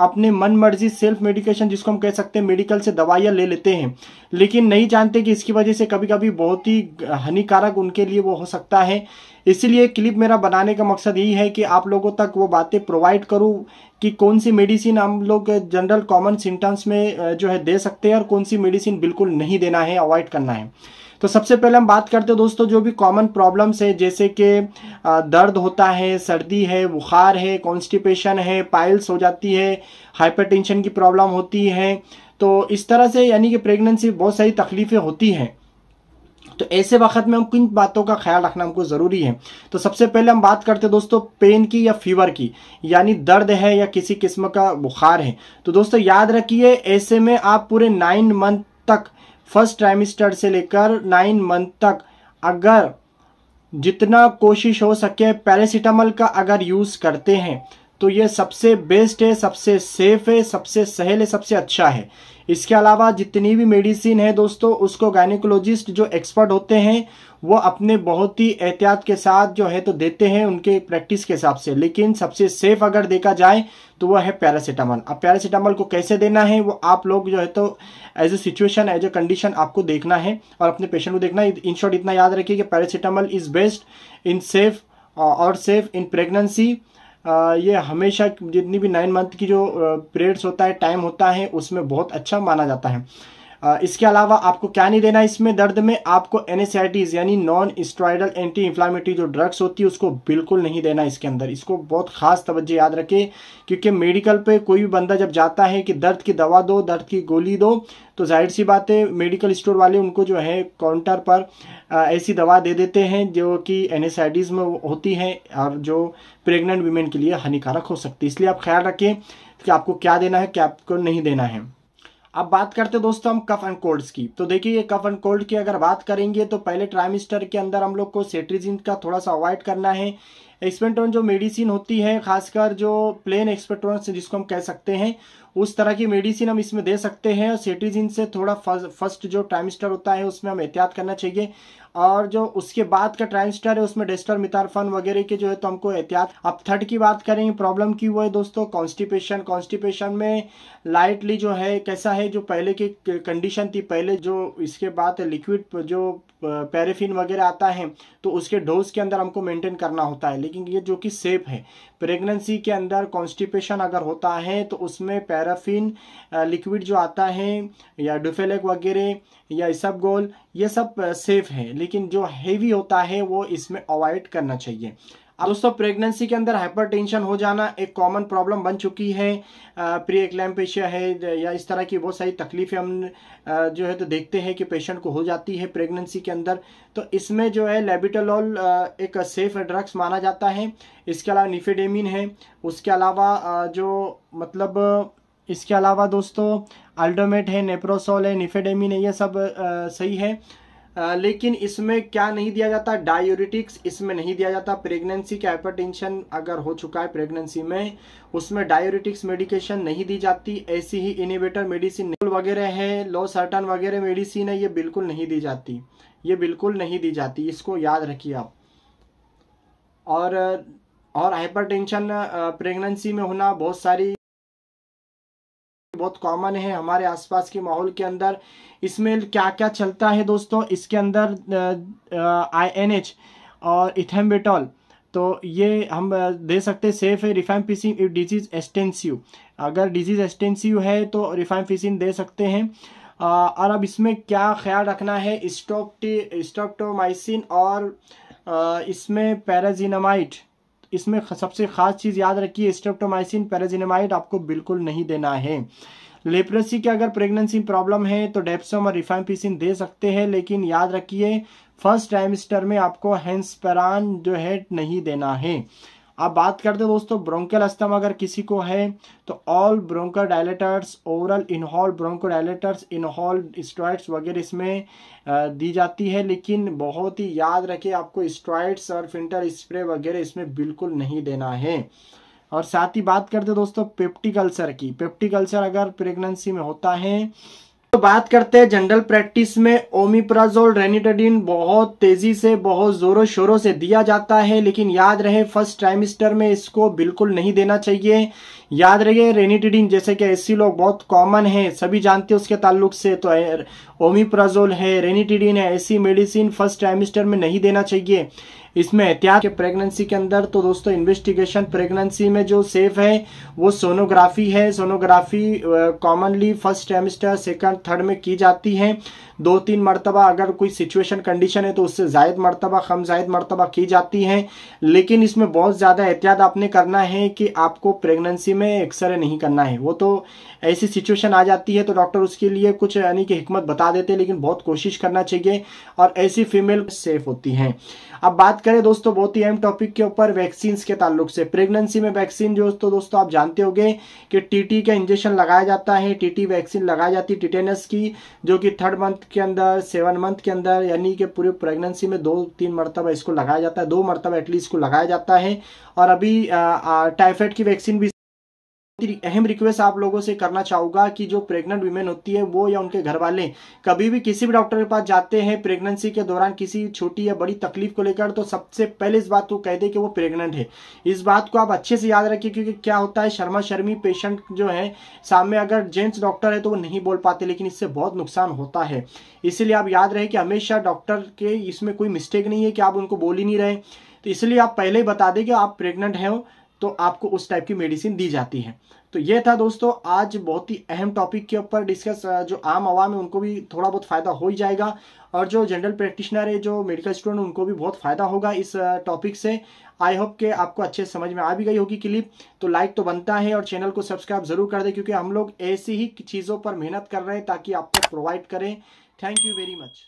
अपने मन मर्ज़ी सेल्फ मेडिकेशन जिसको हम कह सकते हैं मेडिकल से दवाइयाँ ले लेते हैं। लेकिन नहीं जानते कि इसकी वजह से कभी कभी बहुत ही हानिकारक उनके लिए वो हो सकता है। इसीलिए क्लिप मेरा बनाने का मकसद यही है कि आप लोगों तक वो बातें प्रोवाइड करूँ कि कौन सी मेडिसिन हम लोग जनरल कॉमन सिम्टम्स में जो है दे सकते हैं और कौन सी मेडिसिन बिल्कुल नहीं देना है अवॉइड करना है। तो सबसे पहले हम बात करते हैं दोस्तों, जो भी कॉमन प्रॉब्लम्स है, जैसे कि दर्द होता है, सर्दी है, बुखार है कॉन्स्टिपेशन है पाइल्स हो जाती है हाइपरटेंशन की प्रॉब्लम होती है तो इस तरह से यानी कि प्रेगनेंसी बहुत सारी तकलीफें होती हैं। तो ऐसे वक्त में हम किन बातों का ख्याल रखना हमको ज़रूरी है? तो सबसे पहले हम बात करते हैं दोस्तों पेन की या फीवर की, यानी दर्द है या किसी किस्म का बुखार है। तो दोस्तों, याद रखिए, ऐसे में आप पूरे नाइन मंथ तक फ़र्स्ट ट्राइमिस्टर से लेकर नाइन मंथ तक, अगर जितना कोशिश हो सके पैरासीटामल का अगर यूज़ करते हैं तो ये सबसे बेस्ट है, सबसे सेफ़ है, सबसे सहल है, सबसे अच्छा है। इसके अलावा जितनी भी मेडिसिन है दोस्तों, उसको गायनिकोलॉजिस्ट जो एक्सपर्ट होते हैं, वो अपने बहुत ही एहतियात के साथ जो है तो देते हैं उनके प्रैक्टिस के हिसाब से। लेकिन सबसे सेफ़ अगर देखा जाए तो वह है पैरासीटामॉल अब पैरासीटामॉल को कैसे देना है, वो आप लोग जो है तो as a situation as a condition आपको देखना है और अपने पेशेंट को देखना है। इन शॉर्ट इतना याद रखिए कि paracetamol is best in safe और सेफ़ इन प्रेगनेंसी ये हमेशा जितनी भी नाइन मंथ की जो पीरियड्स होता है टाइम होता है, उसमें बहुत अच्छा माना जाता है। इसके अलावा आपको क्या नहीं देना इसमें दर्द में? आपको एनएसआईटीज यानी नॉन स्ट्रॉइडल एंटी इंफ्लामेटरी जो ड्रग्स होती है, उसको बिल्कुल नहीं देना इसके अंदर। इसको बहुत खास तवज्जो याद रखें, क्योंकि मेडिकल पे कोई भी बंदा जब जाता है कि दर्द की दवा दो, दर्द की गोली दो तो ज़ाहिर सी बात है मेडिकल स्टोर वाले उनको जो है काउंटर पर ऐसी दवा दे देते हैं, जो कि एनएसआईडीज में होती है, और जो प्रेग्नेंट वीमेन के लिए हानिकारक हो सकती है। इसलिए आप ख्याल रखें कि आपको क्या देना है, क्या आपको नहीं देना है। अब बात करते हैं दोस्तों हम कफ एंड कोल्ड्स की। तो देखिए, ये कफ एंड कोल्ड की अगर बात करेंगे तो पहले ट्राइमिस्टर के अंदर हम लोग को सेट्रीजिन का थोड़ा सा अवॉइड करना है। एक्सपेंट्रोन जो मेडिसिन होती है, खासकर जो प्लेन एक्सपेंट्रोन जिसको हम कह सकते हैं, उस तरह की मेडिसिन हम इसमें दे सकते हैं और सेट्रीजिन से थोड़ा फ़र्स्ट जो ट्राइमिस्टर होता है, उसमें हम एहतियात करना चाहिए। और जो उसके बाद का ट्राइस्टर है, उसमें डेस्टर मितारफन वगैरह के जो है तो हमको एहतियात। अब थर्ड की बात करेंगे प्रॉब्लम की वो है दोस्तों? कॉन्स्टिपेशन कॉन्स्टिपेशन में लाइटली जो है, कैसा है, जो पहले की कंडीशन थी, पहले जो इसके बाद लिक्विड जो पैराफिन वगैरह आता है तो उसके डोज के अंदर हमको मेंटेन करना होता है। लेकिन ये जो कि सेफ़ है प्रेगनेंसी के अंदर कॉन्स्टिपेशन अगर होता है तो उसमें पैराफिन लिक्विड जो आता है, या डुफेलेक वगैरह, या सब गोल, ये सब सेफ़ है। लेकिन जो हेवी होता है, वो इसमें अवॉइड करना चाहिए। दोस्तों प्रेगनेंसी के अंदर हाइपरटेंशन हो जाना एक कॉमन प्रॉब्लम बन चुकी है। प्री एक्लैम्पेशिया है, या इस तरह की बहुत सारी तकलीफें हम जो है तो देखते हैं कि पेशेंट को हो जाती है प्रेगनेंसी के अंदर। तो इसमें जो है लेबिटोलॉल एक सेफ़ ड्रग्स माना जाता है। इसके अलावा निफेडेमिन है। उसके अलावा जो मतलब इसके अलावा दोस्तों अल्डोमेट है नेप्रोसोल है निफेडेमिन है, ये सब सही है। लेकिन इसमें क्या नहीं दिया जाता? डायोरिटिक्स इसमें नहीं दिया जाता। प्रेगनेंसी का हाइपरटेंशन अगर हो चुका है प्रेगनेंसी में, उसमें डायोरिटिक्स मेडिकेशन नहीं दी जाती। ऐसी ही इनिवेटर मेडिसिन वगैरह है लो सर्टन वगैरह मेडिसिन है, ये बिल्कुल नहीं दी जाती। ये बिल्कुल नहीं दी जाती। इसको याद रखिए आप। और और हाइपरटेंशन प्रेगनेंसी में होना बहुत सारी बहुत कॉमन है हमारे आसपास के माहौल के अंदर। इसमें क्या क्या चलता है दोस्तों? इसके अंदर आई एन एच और इथेम्बेटॉल तो ये हम दे सकते सेफ़ है रिफाइन फिसिन इफ़ डिज़ीज़ एक्सटेंसिव अगर डिज़ीज़ एक्सटेंसिव है तो रिफाइन फिसिन दे सकते हैं। और अब इसमें क्या ख्याल रखना है? स्टोप्टी स्टोप्टोमाइसिन और इसमें पैराजिनामाइट इसमें सबसे खास चीज़ याद रखिए स्ट्रेप्टोमाइसिन पैराजिनमाइड आपको बिल्कुल नहीं देना है। लेप्रेसी के अगर प्रेगनेंसी प्रॉब्लम है तो डेप्सम और रिफाइनपिसिन दे सकते हैं, लेकिन याद रखिए फ़र्स्ट टाइमिस्टर में आपको हैंसपेरान जो है नहीं देना है। अब बात करते दोस्तों ब्रोंकल अस्थम अगर किसी को है तो all bronchodilators oral inhale bronchodilators inhale steroids वगैरह इसमें दी जाती है, लेकिन बहुत ही याद रखें, आपको स्ट्रॉइड्स और फ़िल्टर स्प्रे वगैरह इसमें बिल्कुल नहीं देना है। और साथ ही बात करते दोस्तों पेप्टिक अल्सर की। पेप्टिक अल्सर अगर प्रेगनेंसी में होता है बात करते हैं जनरल प्रैक्टिस में ओमिप्राजोल रेनिटेडिन बहुत तेज़ी से, बहुत जोरों शोरों से दिया जाता है, लेकिन याद रहे फ़र्स्ट ट्राइमिस्टर में इसको बिल्कुल नहीं देना चाहिए। याद रहे रेनिटेडिन जैसे कि ऐसी लोग बहुत कॉमन है, सभी जानते हैं उसके ताल्लुक से तो ओमिप्राजोल है, रेनिटिडिन है, ऐसी मेडिसिन फ़र्स्ट ट्राइमिस्टर में नहीं देना चाहिए। इसमें एहतियात के प्रेगनेंसी के अंदर तो दोस्तों इन्वेस्टिगेशन प्रेगनेंसी में जो सेफ़ है, वो सोनोग्राफी है। Sonography commonly first trimester second third में की जाती है। दो तीन मरतबा अगर कोई सिचुएशन कंडीशन है तो उससे जायद मरतबा कम जायद मरतबा की जाती है। लेकिन इसमें बहुत ज़्यादा एहतियात आपने करना है कि आपको प्रेगनेंसी में एक्सरे नहीं करना है। वो तो ऐसी सिचुएशन आ जाती है तो डॉक्टर उसके लिए कुछ, यानी कि हिकमत बता देते हैं, लेकिन बहुत कोशिश करना चाहिए और ऐसी फीमेल सेफ़ होती हैं। अब बात करें दोस्तों, बहुत ही अहम टॉपिक के ऊपर वैक्सीन के ताल्लुक से। प्रेगनेंसी में वैक्सीन जो तो दोस्तों आप जानते होंगे कि टीटी का इंजेक्शन लगाया जाता है। टीटी वैक्सीन लगाई जाती है टिटेनस की, जो कि थर्ड मंथ के अंदर, सेवन मंथ के अंदर, यानी कि पूरे प्रेगनेंसी में दो तीन मरतबा इसको लगाया जाता है, दो मरतबा एटलीस्ट को लगाया जाता है। और अभी टाइफाइड की वैक्सीन भी अहम रिक्वेस्ट आप लोगों से करना चाहूँगा कि जो प्रेग्नेंट वीमेन होती है, वो या उनके घर वाले कभी भी किसी भी डॉक्टर के पास जाते हैं प्रेगनेंसी के दौरान किसी छोटी या बड़ी तकलीफ़ को लेकर तो सबसे पहले इस बात को कह दे कि वो प्रेग्नेंट है। इस बात को आप अच्छे से याद रखिए, क्योंकि क्या होता है शर्मा शर्मी पेशेंट जो है, सामने अगर जेंट्स डॉक्टर है तो वो नहीं बोल पाते, लेकिन इससे बहुत नुकसान होता है। इसीलिए आप याद रहे कि हमेशा डॉक्टर के इसमें कोई मिस्टेक नहीं है कि आप उनको बोल ही नहीं रहे। तो इसलिए आप पहले ही बता दें कि आप प्रेग्नेंट हैं तो आपको उस टाइप की मेडिसिन दी जाती है। तो ये था दोस्तों, आज बहुत ही अहम टॉपिक के ऊपर डिस्कस जो आम आवाम है, उनको भी थोड़ा बहुत फ़ायदा हो ही जाएगा और जो जनरल प्रैक्टिशनर है, जो मेडिकल स्टूडेंट उनको भी बहुत फ़ायदा होगा इस टॉपिक से। आई होप के आपको अच्छे समझ में आ भी गई होगी क्लिप तो लाइक तो बनता है और चैनल को सब्सक्राइब ज़रूर कर दे, क्योंकि हम लोग ऐसी ही चीज़ों पर मेहनत कर रहे हैं ताकि आपको प्रोवाइड करें। Thank you very much